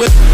with